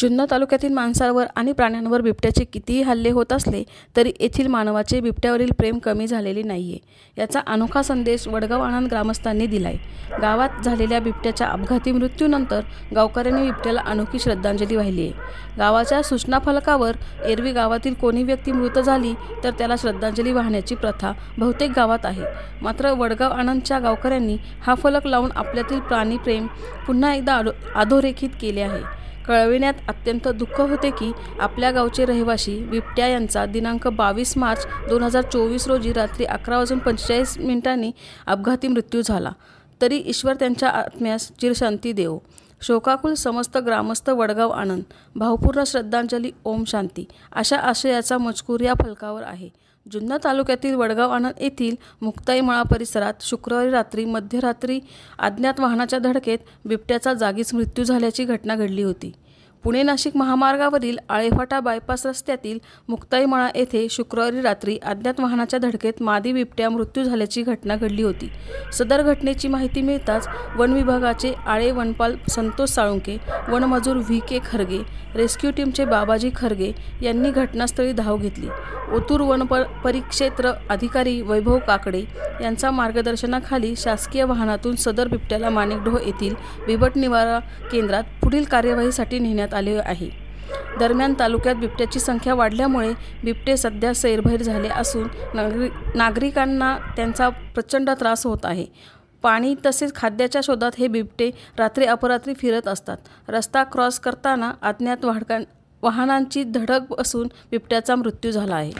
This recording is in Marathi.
जुन्नर तालुक्यातील माणसांवर आणि प्राण्यांवर बिबट्याचे कितीही हल्ले होत असले तरी येथील मानवाचे बिबट्यावरील प्रेम कमी झालेले नाही आहे याचा अनोखा संदेश वडगाव आणंद ग्रामस्थांनी दिलाय. गावात झालेल्या बिबट्याच्या अपघाती मृत्यूनंतर गावकऱ्यांनी बिबट्याला अनोखी श्रद्धांजली वाहिली आहे गावाच्या सूचना फलकावर एरवी गावातील कोणी व्यक्ती मृत झाली तर त्याला श्रद्धांजली वाहण्याची प्रथा बहुतेक गावात आहे. मात्र वडगाव आणंदच्या गावकऱ्यांनी हा फलक लावून आपल्यातील प्राणीप्रेम पुन्हा एकदा अधो अधोरेखित केले आहे. कळविण्यात अत्यंत दुःख होते की आपल्या गावचे रहिवाशी बिबट्या यांचा दिनांक बावीस मार्च दोन हजार चोवीस रोजी रात्री अकरा वाजून पंचेचाळीस मिनिटांनी अपघाती मृत्यू झाला. तरी ईश्वर त्यांच्या आत्म्यास चिरशांती देवो. शोकाकुल समस्त ग्रामस्थ वडगाव आनंद. भावपूर्ण श्रद्धांजली ओम शांती. अशा आशयाचा मजकूर या फलकावर आहे. जुन्नर तालुक्यातील वडगाव आनंद येथील मुक्ताईमळा परिसरात शुक्रवारी रात्री मध्यरात्री अज्ञात वाहनाच्या धडकेत बिबट्याचा जागीच मृत्यू झाल्याची घटना घडली होती. पुणे नाशिक महामार्गावरील आळेफाटा बायपास रस्त्यातील मुक्ताईमळा येथे शुक्रवारी रात्री अज्ञात वाहनाच्या धडकेत मादी बिबट्या मृत्यू झाल्याची घटना घडली होती. सदर घटनेची माहिती मिळताच वन विभागाचे आळे वनपाल संतोष साळुंके वनमजूर व्ही के खरगे रेस्क्यू टीमचे बाबाजी खरगे यांनी घटनास्थळी धाव घेतली. ओतूर वन परिक्षेत्र अधिकारी वैभव काकडे यांचा मार्गदर्शनाखाली शासकीय वाहनातून सदर बिबट्याला माणिकडोह येथील बिबट निवारा केंद्रात पुढील कार्यवाहीसाठी नेण्यात आले आहे. दरम्यान तालुक्यात बिबट्याची संख्या वाढल्यामुळे बिबटे सध्या सैरभैर झाले असून नागरी नागरिकांना त्यांचा प्रचंड त्रास होत आहे. पाणी तसेच खाद्याच्या शोधात हे बिबटे रात्री अपरात्री फिरत असतात. रस्ता क्रॉस करताना अज्ञात वाहकां वाहनांची धडक असून बिबट्याचा मृत्यू झाला आहे.